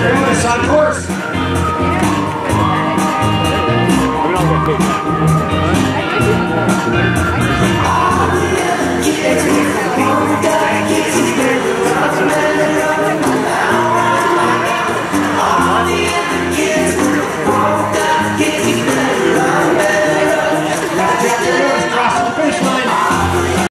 On course. I mean,